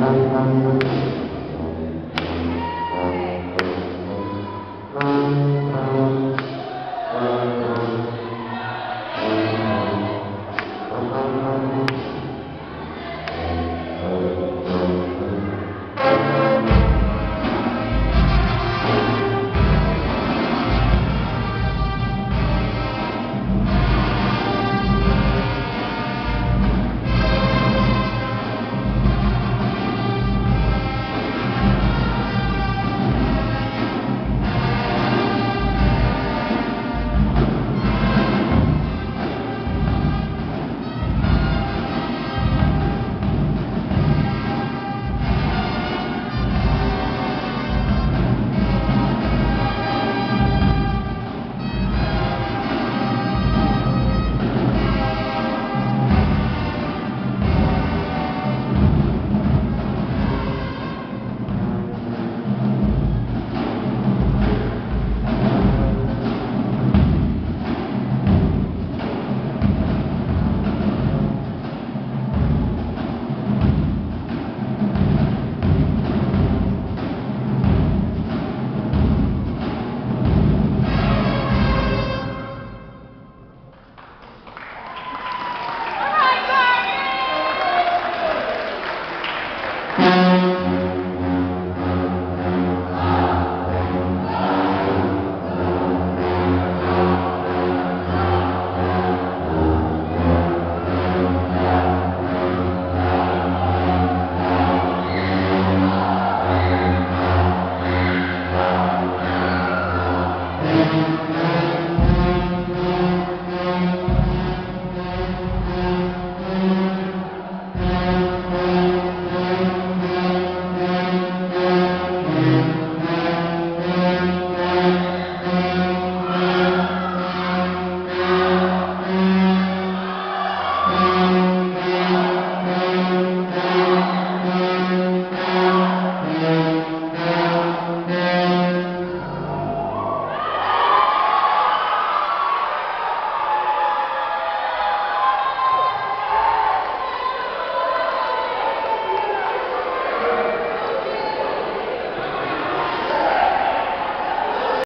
năm năm năm